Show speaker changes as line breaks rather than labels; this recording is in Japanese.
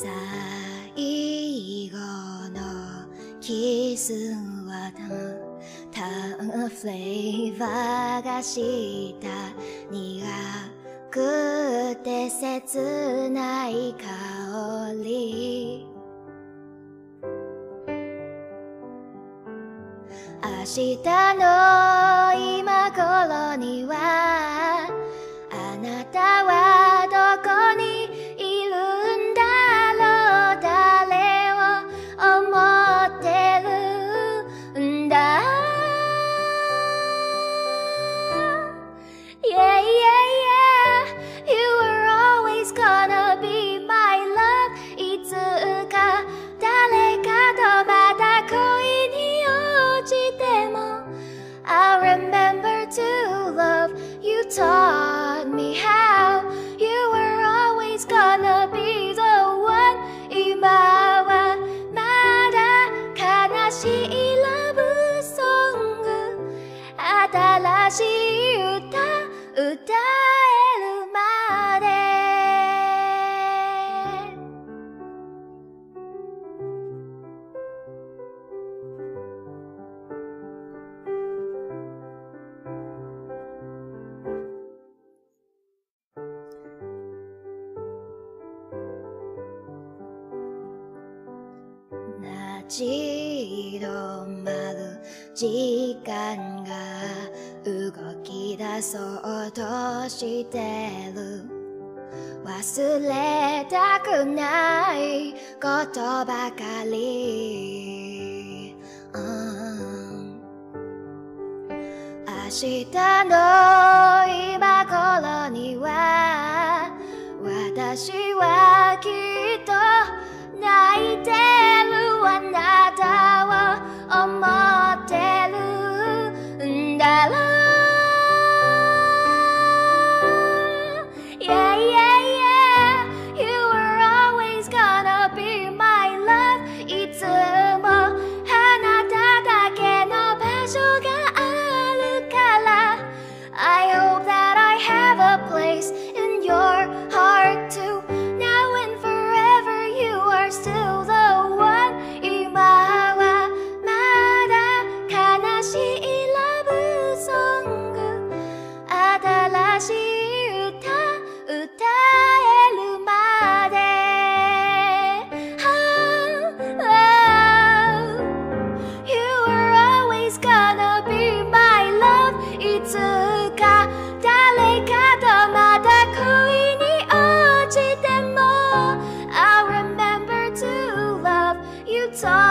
最後のキスはタウンフレーバーがした苦くて切ない香り。明日の今頃には taught me how You were always gonna be the one 今はまだ悲しいラブソング新しい 立ち止まる時間が動き出そうとしてる。忘れたくないことばかり、うん。明日の今頃には私はる sorry